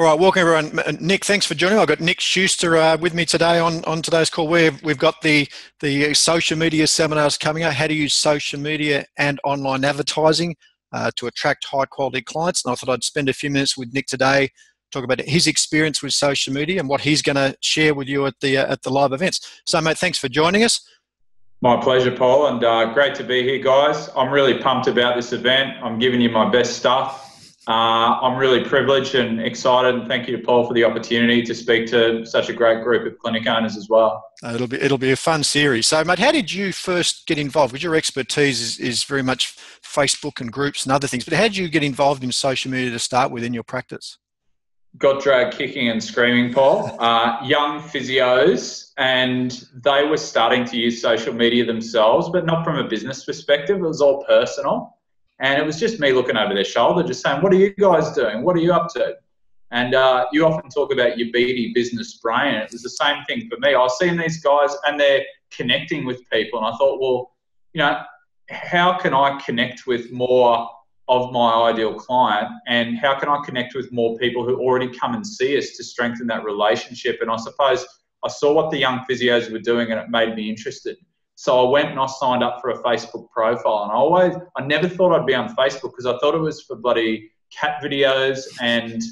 All right, welcome everyone. Nick, thanks for joining. I've got Nick Schuster uh, with me today on, on today's call. We've, we've got the, the social media seminars coming up, how to use social media and online advertising uh, to attract high quality clients. And I thought I'd spend a few minutes with Nick today, talk about his experience with social media and what he's going to share with you at the, uh, at the live events. So mate, thanks for joining us. My pleasure, Paul, and uh, great to be here, guys. I'm really pumped about this event. I'm giving you my best stuff uh, I'm really privileged and excited, and thank you to Paul for the opportunity to speak to such a great group of clinic owners as well. Uh, it'll be it'll be a fun series. So, mate, how did you first get involved? Because your expertise is, is very much Facebook and groups and other things. But how did you get involved in social media to start with in your practice? Got dragged kicking and screaming, Paul. Uh, young physios, and they were starting to use social media themselves, but not from a business perspective. It was all personal. And it was just me looking over their shoulder, just saying, What are you guys doing? What are you up to? And uh, you often talk about your beady business brain. It was the same thing for me. I was seeing these guys and they're connecting with people. And I thought, well, you know, how can I connect with more of my ideal client? And how can I connect with more people who already come and see us to strengthen that relationship? And I suppose I saw what the young physios were doing and it made me interested. So I went and I signed up for a Facebook profile, and I always, I never thought I'd be on Facebook because I thought it was for bloody cat videos and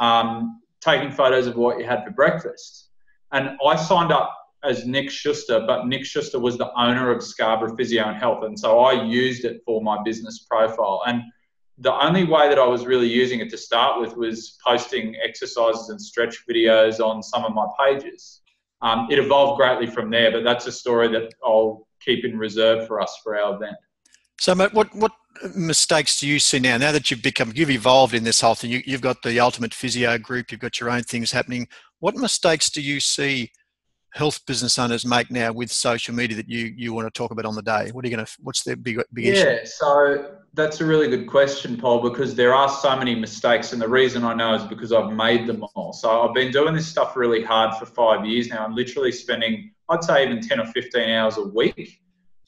um, taking photos of what you had for breakfast. And I signed up as Nick Schuster, but Nick Schuster was the owner of Scarborough Physio and Health, and so I used it for my business profile. And the only way that I was really using it to start with was posting exercises and stretch videos on some of my pages. Um, it evolved greatly from there, but that's a story that I'll keep in reserve for us for our event. So, mate, what what mistakes do you see now? Now that you've become, you've evolved in this whole thing. You, you've got the Ultimate Physio Group. You've got your own things happening. What mistakes do you see health business owners make now with social media that you you want to talk about on the day? What are you going to? What's their big big yeah, issue? Yeah, so that's a really good question, Paul, because there are so many mistakes, and the reason I know is because I've made them all. So I've been doing this stuff really hard for five years now. I'm literally spending, I'd say, even ten or fifteen hours a week.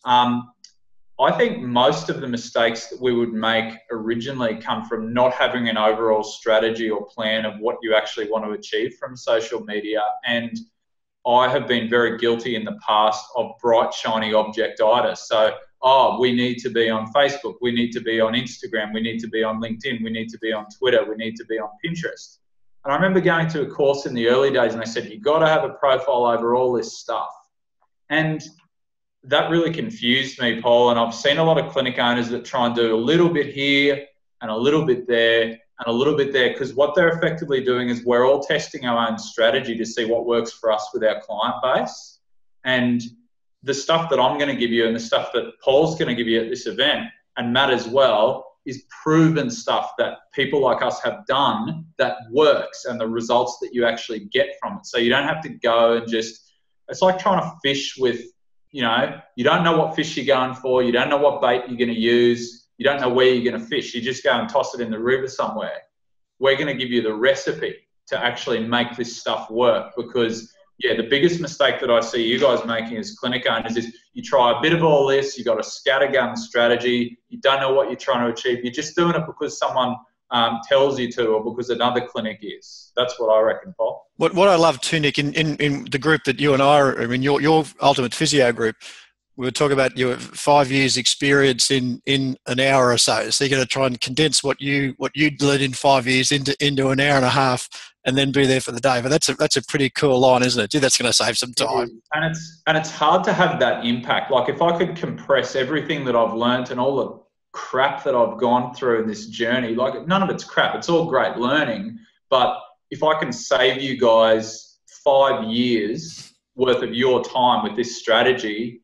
Um, I think most of the mistakes that we would make originally come from not having an overall strategy or plan of what you actually want to achieve from social media and I have been very guilty in the past of bright, shiny objectitis. So, oh, we need to be on Facebook, we need to be on Instagram, we need to be on LinkedIn, we need to be on Twitter, we need to be on Pinterest. And I remember going to a course in the early days and they said, you've got to have a profile over all this stuff. And that really confused me, Paul. And I've seen a lot of clinic owners that try and do a little bit here and a little bit there and a little bit there because what they're effectively doing is we're all testing our own strategy to see what works for us with our client base. And the stuff that I'm going to give you and the stuff that Paul's going to give you at this event and Matt as well is proven stuff that people like us have done that works and the results that you actually get from it. So you don't have to go and just, it's like trying to fish with, you know, you don't know what fish you're going for, you don't know what bait you're going to use you don't know where you're going to fish. You just go and toss it in the river somewhere. We're going to give you the recipe to actually make this stuff work because yeah, the biggest mistake that I see you guys making as clinic owners is you try a bit of all this, You've got a scattergun strategy, you don't know what you're trying to achieve, you're just doing it because someone um, tells you to or because another clinic is. That's what I reckon, Paul. What, what I love too, Nick, in, in, in the group that you and I are, I mean, your, your Ultimate Physio group, we were talking about your five years experience in in an hour or so. So you're going to try and condense what you what you'd learned in five years into into an hour and a half, and then be there for the day. But that's a that's a pretty cool line, isn't it? Dude, that's going to save some time. And it's and it's hard to have that impact. Like if I could compress everything that I've learned and all the crap that I've gone through in this journey, like none of it's crap. It's all great learning. But if I can save you guys five years worth of your time with this strategy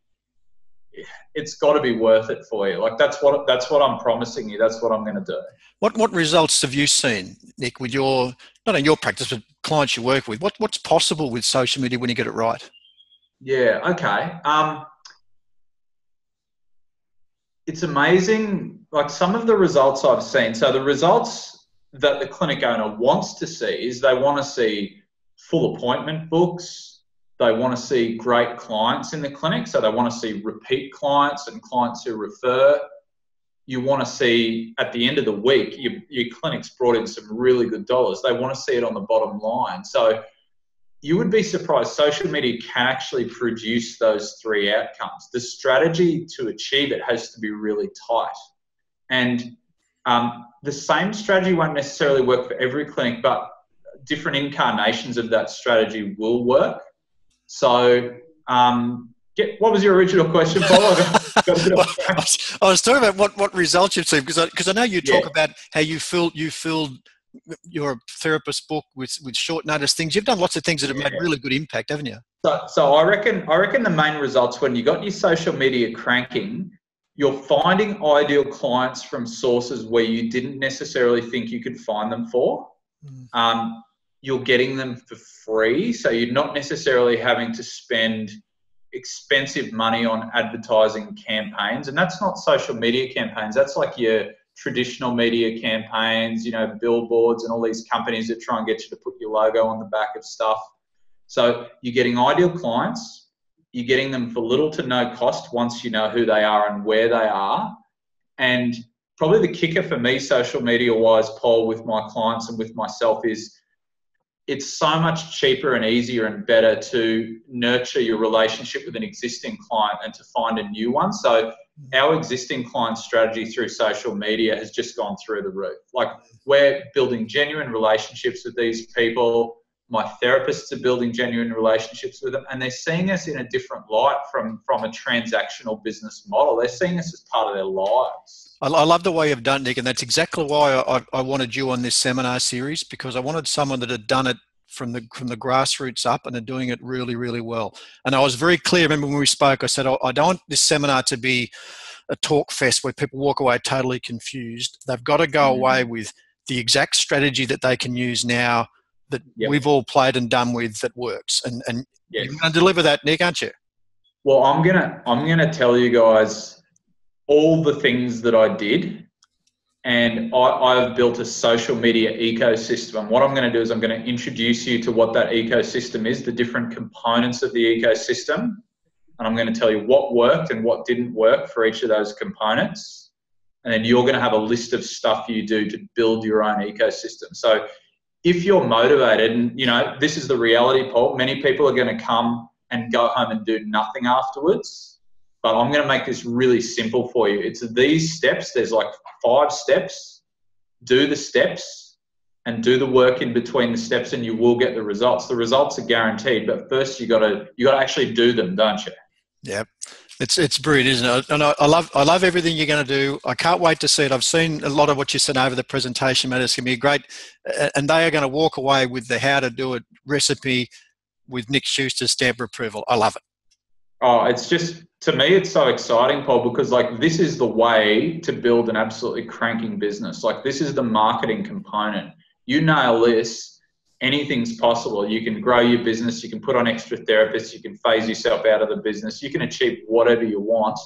it's got to be worth it for you. Like that's what that's what I'm promising you. That's what I'm going to do. What what results have you seen, Nick, with your not in your practice but clients you work with? What what's possible with social media when you get it right? Yeah. Okay. Um, it's amazing. Like some of the results I've seen. So the results that the clinic owner wants to see is they want to see full appointment books they want to see great clients in the clinic. So they want to see repeat clients and clients who refer. you want to see at the end of the week your, your clinic's brought in some really good dollars. They want to see it on the bottom line. So you would be surprised. Social media can actually produce those three outcomes. The strategy to achieve it has to be really tight. And um, the same strategy won't necessarily work for every clinic, but different incarnations of that strategy will work. So, um, get, what was your original question, Paul? I, was, I was talking about what, what results you've seen because I, cause I know you talk yeah. about how you filled you filled your therapist book with with short notice things. You've done lots of things that have yeah. made really good impact, haven't you? So, so I reckon I reckon the main results when you got your social media cranking you're finding ideal clients from sources where you didn't necessarily think you could find them for. Mm. Um, you're getting them for free, so you're not necessarily having to spend expensive money on advertising campaigns. And that's not social media campaigns, that's like your traditional media campaigns, you know, billboards and all these companies that try and get you to put your logo on the back of stuff. So you're getting ideal clients you're getting them for little to no cost once you know who they are and where they are. And probably the kicker for me, social media wise, Paul, with my clients and with myself is it's so much cheaper and easier and better to nurture your relationship with an existing client and to find a new one. So our existing client strategy through social media has just gone through the roof. Like we're building genuine relationships with these people my therapists are building genuine relationships with them and they're seeing us in a different light from from a transactional business model they're seeing us as part of their lives i, I love the way you've done nick and that's exactly why I, I wanted you on this seminar series because i wanted someone that had done it from the from the grassroots up and are doing it really really well and i was very clear remember when we spoke i said i don't want this seminar to be a talk fest where people walk away totally confused they've got to go mm-hmm. away with the exact strategy that they can use now that yep. we've all played and done with that works. And and yes. you're going to deliver that, Nick, aren't you? Well, I'm gonna I'm gonna tell you guys all the things that I did, and I, I've built a social media ecosystem. And what I'm going to do is I'm going to introduce you to what that ecosystem is, the different components of the ecosystem, and I'm going to tell you what worked and what didn't work for each of those components. And then you're going to have a list of stuff you do to build your own ecosystem. So if you're motivated, and you know, this is the reality, Paul, many people are going to come and go home and do nothing afterwards. But I'm going to make this really simple for you. It's these steps. There's like five steps. Do the steps and do the work in between the steps, and you will get the results. The results are guaranteed, but first you got to you got to actually do them, don't you? Yep. It's it's brilliant, isn't it? And I, I, love I love everything you're going to do. I can't wait to see it. I've seen a lot of what you said over the presentation, man. It's going to be great, and they are going to walk away with the how to do it recipe with Nick Schuster's stamp approval. I love it. Oh, it's just to me, it's so exciting, Paul, because like this is the way to build an absolutely cranking business. Like this is the marketing component. You nail this, anything's possible. You can grow your business, you can put on extra therapists, you can phase yourself out of the business, you can achieve whatever you want,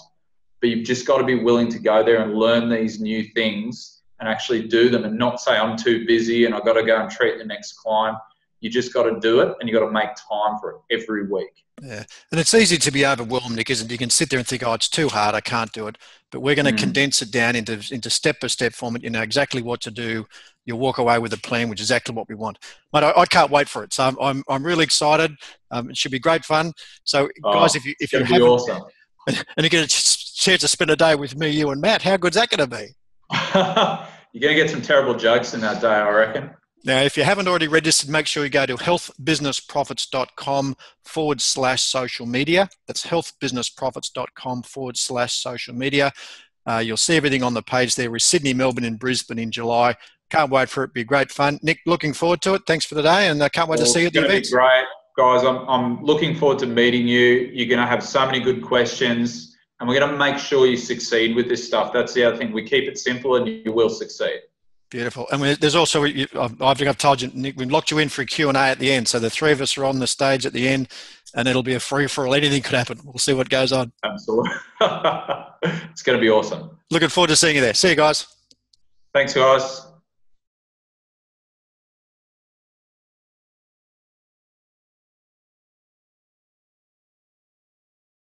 but you've just got to be willing to go there and learn these new things and actually do them and not say, I'm too busy and I've got to go and treat the next client. You just got to do it and you've got to make time for it every week. Yeah. And it's easy to be overwhelmed, Nick, isn't it? You can sit there and think, oh, it's too hard, I can't do it. But we're going to mm. condense it down into, into step-by-step format. You know exactly what to do. You'll walk away with a plan, which is exactly what we want. But I, I can't wait for it. So I'm, I'm, I'm really excited. Um, it should be great fun. So oh, guys, if you if you have awesome. and you get a chance to spend a day with me, you and Matt, how good's that going to be? You're going to get some terrible jokes in that day, I reckon. Now, if you haven't already registered, make sure you go to healthbusinessprofits.com forward slash social media. That's healthbusinessprofits.com forward slash social media. Uh, you'll see everything on the page there. We're Sydney, Melbourne, and Brisbane in July. Can't wait for it. Be great fun. Nick, looking forward to it. Thanks for the day, and I can't wait well, to see you at the event. Great, guys. I'm, I'm looking forward to meeting you. You're going to have so many good questions, and we're going to make sure you succeed with this stuff. That's the other thing. We keep it simple, and you will succeed. Beautiful. And there's also, I think I've told you, Nick, we've locked you in for a Q&A at the end. So the three of us are on the stage at the end and it'll be a free for all. Anything could happen. We'll see what goes on. Absolutely. it's going to be awesome. Looking forward to seeing you there. See you guys. Thanks, guys.